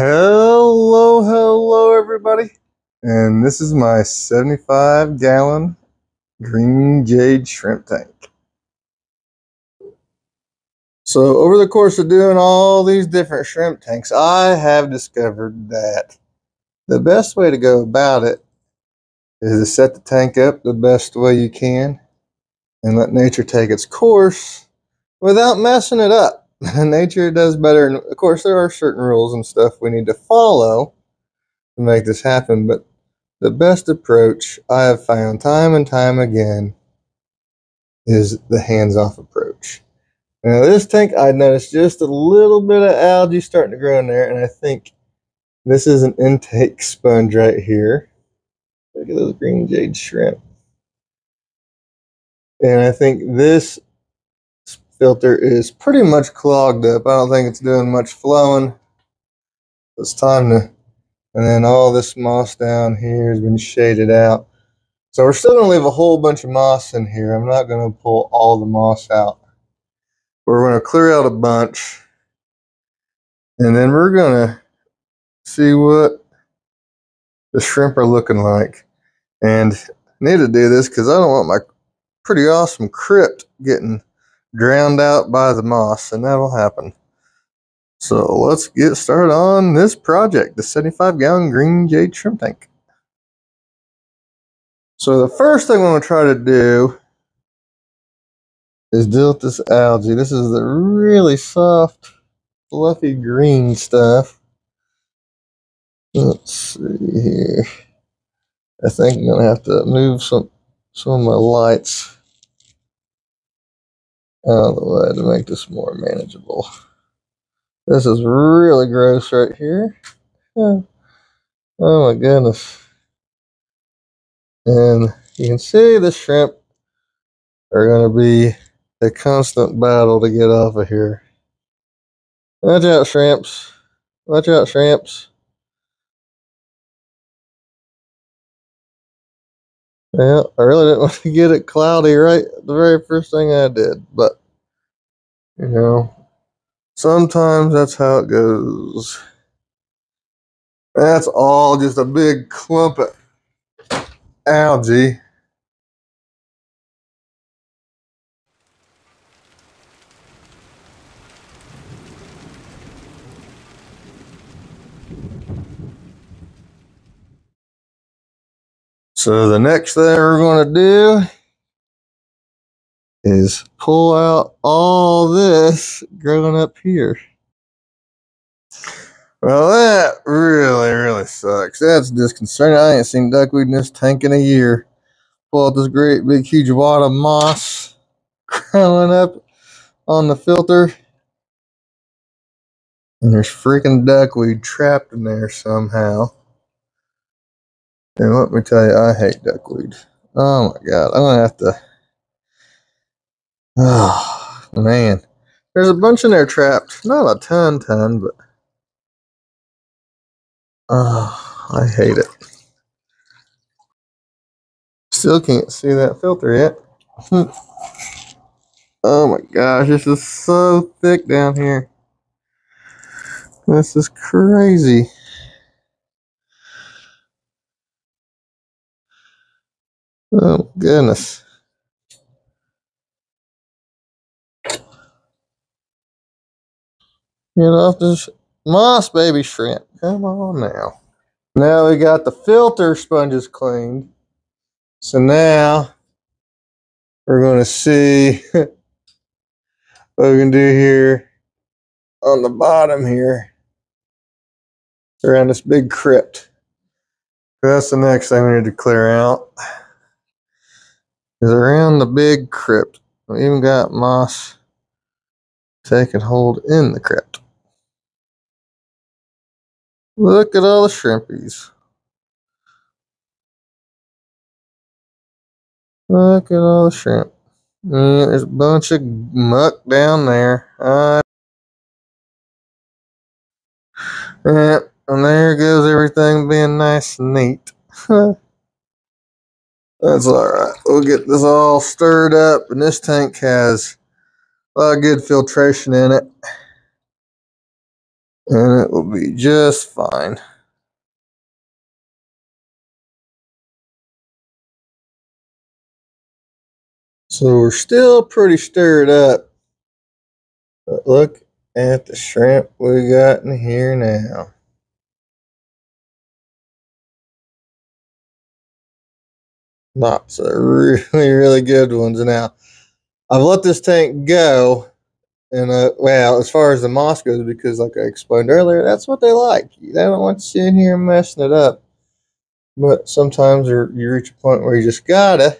Hello, hello, everybody. And this is my 75 gallon green jade shrimp tank. So, over the course of doing all these different shrimp tanks, I have discovered that the best way to go about it is to set the tank up the best way you can and let nature take its course without messing it up. nature does better. And of course, there are certain rules and stuff we need to follow to make this happen. But the best approach I have found time and time again is the hands off approach. Now, this tank, I noticed just a little bit of algae starting to grow in there, and I think this is an intake sponge right here. Look at those green jade shrimp. And I think this filter is pretty much clogged up. I don't think it's doing much flowing. It's time to, and then all this moss down here has been shaded out. So we're still to leave a whole bunch of moss in here. I'm not going to pull all the moss out. We're going to clear out a bunch. And then we're going to see what the shrimp are looking like. And I need to do this because I don't want my pretty awesome crypt getting drowned out by the moss, and that'll happen. So let's get started on this project, the 75 gallon green jade shrimp tank. So the first thing I'm going to try to do is this algae. This is the really soft, fluffy green stuff. Let's see here. I think I'm to have to move some, some of my lights out of the way to make this more manageable. This is really gross right here. Oh my goodness. And you can see the shrimp are going to be a constant battle to get off of here. Watch out, shrimps. Watch out, shrimps. Yeah, I really didn't want to get it cloudy right the very first thing I did, but you know, sometimes that's how it goes. That's all just a big clump of algae. So the next thing we're going to do is pull out all this growing up here. Well, that really, really sucks. That's disconcerting. I ain't seen duckweed in this tank in a year. Pull out this great big huge wad of moss growing up on the filter. And there's freaking duckweed trapped in there somehow. And let me tell you, I hate duckweed. Oh my god, I'm gonna have to. Oh man, there's a bunch in there trapped. Not a ton, ton, but oh, I hate it. Still can't see that filter yet. oh my gosh, this is so thick down here. This is crazy. Oh, goodness. Get off this moss, baby shrimp. Come on now. Now we got the filter sponges cleaned. So now we're going to see what we can do here on the bottom here around this big crypt. That's the next thing we need to clear out is around the big crypt. We even got moss taking hold in the crypt. Look at all the shrimpies. Look at all the shrimp. Yeah, there's a bunch of muck down there. Uh, yeah, and there goes everything being nice and neat. That's alright. We'll get this all stirred up, and this tank has a lot of good filtration in it. And it will be just fine. So we're still pretty stirred up. But look at the shrimp we got in here now. Lots of really, really good ones. Now, I've let this tank go. And, uh, well, as far as the moss goes, because like I explained earlier, that's what they like. They don't want you in here messing it up. But sometimes you reach a point where you just gotta.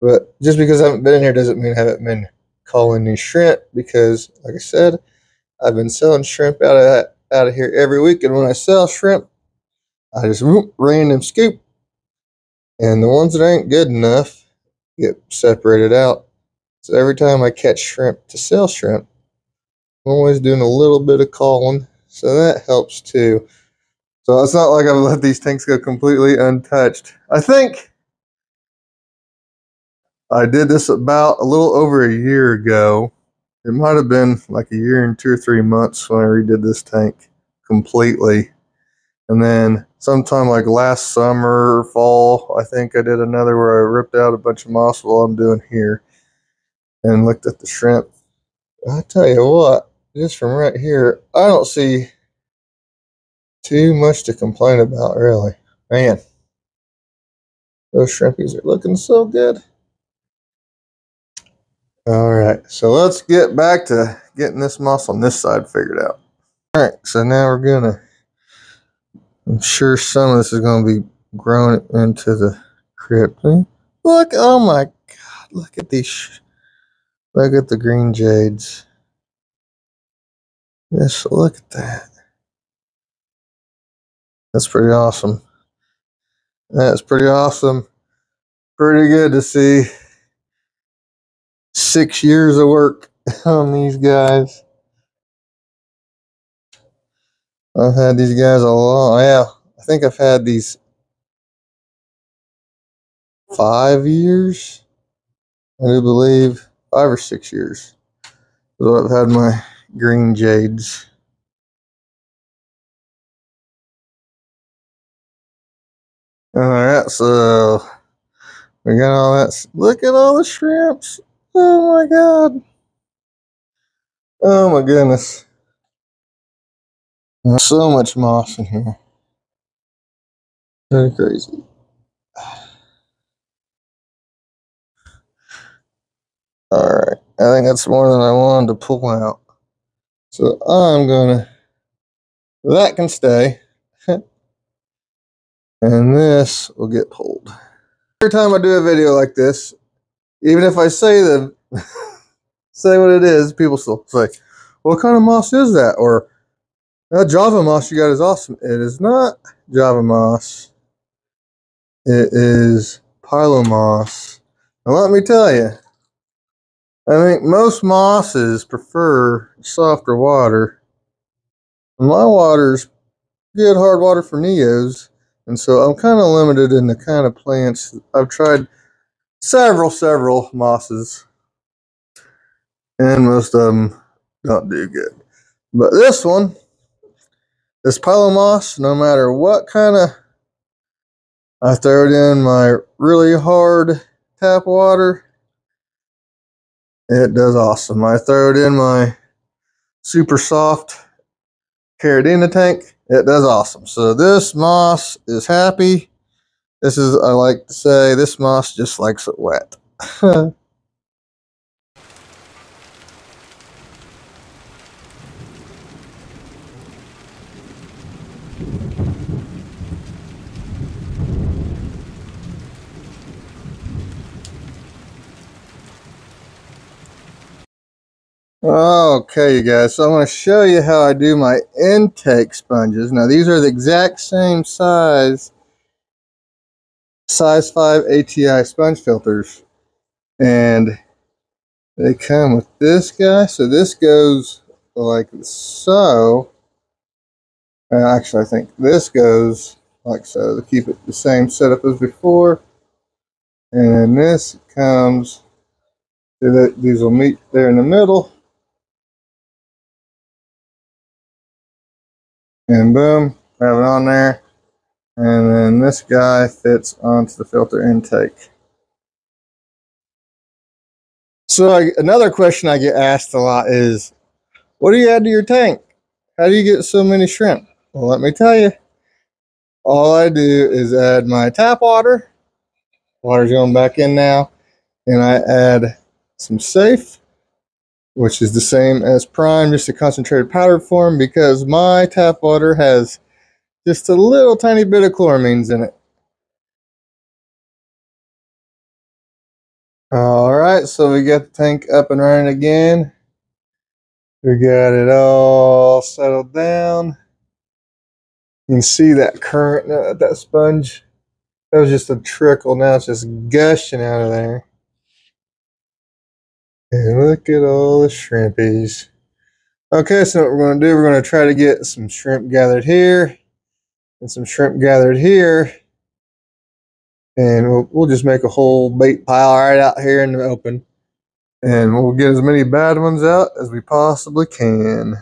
But just because I haven't been in here doesn't mean I haven't been culling these shrimp because, like I said, I've been selling shrimp out of out of here every week. And when I sell shrimp, I just whoop, random scoop and the ones that ain't good enough get separated out. So every time I catch shrimp to sell shrimp, I'm always doing a little bit of culling. So that helps too. So it's not like I've let these tanks go completely untouched. I think I did this about a little over a year ago. It might have been like a year and two or three months when I redid this tank completely. And then sometime like last summer or fall, I think I did another where I ripped out a bunch of moss while I'm doing here and looked at the shrimp. I tell you what, just from right here, I don't see too much to complain about, really. Man, those shrimpies are looking so good. All right, so let's get back to getting this moss on this side figured out. All right, so now we're gonna I'm sure some of this is going to be grown into the crypt. Look, oh my God, look at these. Look at the green jades. Just look at that. That's pretty awesome. That's pretty awesome. Pretty good to see six years of work on these guys. I've had these guys a long, yeah, I think I've had these five years. I do believe five or six years. So I've had my green jades. All right, so we got all that. Look at all the shrimps. Oh my God. Oh my goodness. So much moss in here. Very crazy. Alright, I think that's more than I wanted to pull out. So I'm gonna, that can stay. and this will get pulled. Every time I do a video like this, even if I say the, say what it is, people still say, what kind of moss is that? Or that Java moss you got is awesome. It is not Java moss. It is Pillow moss. Now let me tell you, I think most mosses prefer softer water. My water's good hard water for neos, and so I'm kind of limited in the kind of plants. I've tried several, several mosses, and most of them don't do good. But this one, this pile of moss, no matter what kind of I throw it in my really hard tap water, it does awesome. I throw it in my super soft Caridina tank, it does awesome. So this moss is happy. This is, I like to say, this moss just likes it wet. Okay, you guys, so I'm going to show you how I do my intake sponges. Now, these are the exact same size, size 5 ATI sponge filters. And they come with this guy. So this goes like so. Uh, actually, I think this goes like so to keep it the same setup as before. And this comes, these will meet there in the middle. And boom, have it on there. And then this guy fits onto the filter intake. So I, another question I get asked a lot is, what do you add to your tank? How do you get so many shrimp? Well, let me tell you. All I do is add my tap water. Water's going back in now. And I add some safe, which is the same as prime, just a concentrated powder form because my tap water has just a little tiny bit of chloramines in it. All right, so we got the tank up and running again. We got it all settled down. You can see that current, uh, that sponge. That was just a trickle. Now it's just gushing out of there. And look at all the shrimpies. Okay, so what we're going to do, we're going to try to get some shrimp gathered here and some shrimp gathered here. And we'll, we'll just make a whole bait pile right out here in the open. And we'll get as many bad ones out as we possibly can.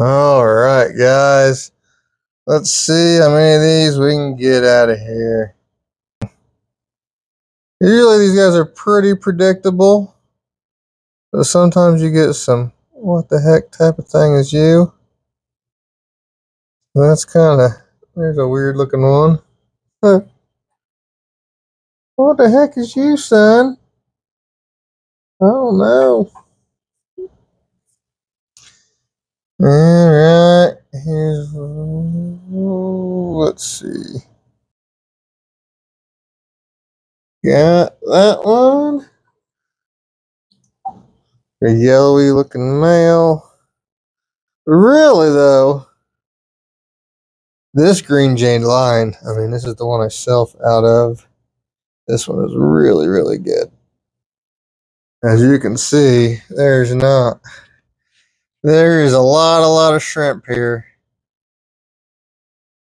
All right, guys. Let's see how many of these we can get out of here. Usually these guys are pretty predictable. But sometimes you get some, what the heck type of thing is you? That's kind of, there's a weird looking one. What the heck is you, son? I don't know. Alright, here's, let's see. Got that one. A yellowy looking male. Really though, this green jade line, I mean, this is the one I self out of. This one is really, really good. As you can see, there's not there is a lot, a lot of shrimp here.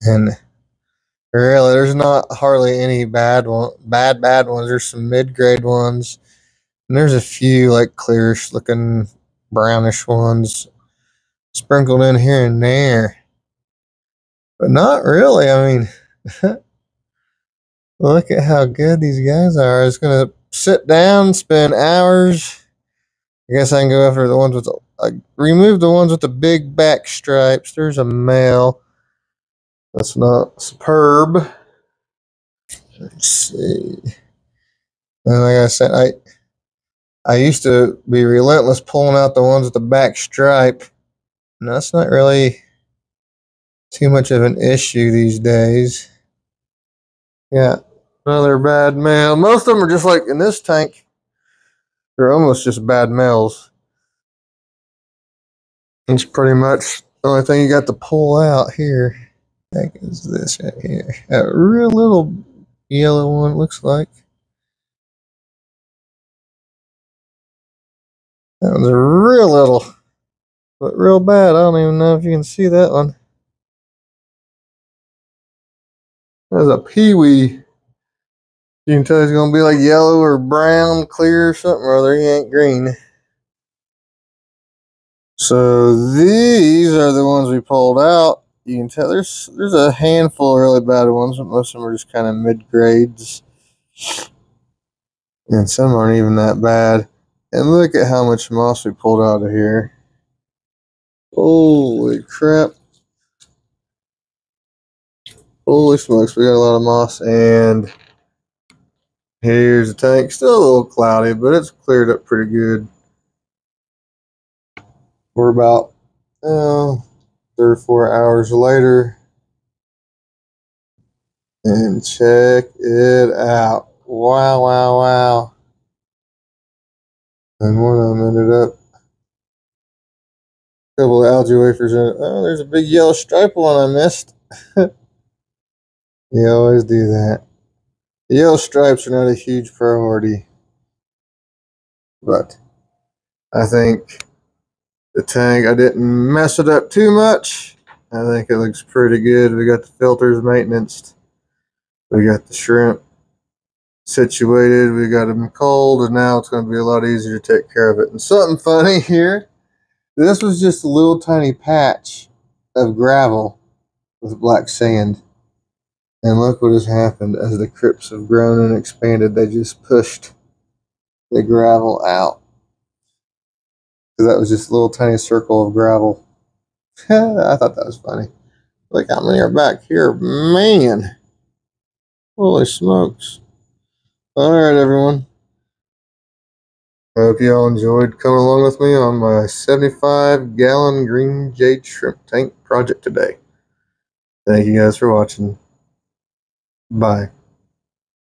And really, there's not hardly any bad one, bad, bad ones. There's some mid-grade ones. And there's a few like clearish looking brownish ones sprinkled in here and there. But not really. I mean, look at how good these guys are. It's going to sit down, spend hours. I guess I can go after the ones with the remove the ones with the big back stripes. There's a male. That's not superb. Let's see. And like I said, I I used to be relentless pulling out the ones with the back stripe. And that's not really too much of an issue these days. Yeah, another bad male. Most of them are just like in this tank. They're almost just bad males. It's pretty much the only thing you got to pull out here. Heck is this right here? A real little yellow one looks like. That one's real little, but real bad. I don't even know if you can see that one. There's a peewee. You can tell he's gonna be like yellow or brown, clear or something or other. He ain't green. So these are the ones we pulled out. You can tell there's there's a handful of really bad ones, but most of them are just kind of mid grades. And some aren't even that bad. And look at how much moss we pulled out of here. Holy crap. Holy smokes, we got a lot of moss and here's the tank. Still a little cloudy, but it's cleared up pretty good. We're about oh, three or four hours later. And check it out. Wow, wow, wow. And one of them ended up a couple of algae wafers in it. Oh, there's a big yellow stripe one I missed. you always do that. The yellow stripes are not a huge priority, but I think the tank, I didn't mess it up too much. I think it looks pretty good. We got the filters maintenance. We got the shrimp situated. We got them culled, and now it's going to be a lot easier to take care of it. And something funny here, this was just a little tiny patch of gravel with black sand. And look what has happened as the crypts have grown and expanded. They just pushed the gravel out. So that was just a little tiny circle of gravel. I thought that was funny. Look how many are back here. Man. Holy smokes. All right, everyone. I hope you all enjoyed coming along with me on my 75 gallon green jade shrimp tank project today. Thank you guys for watching. Bye.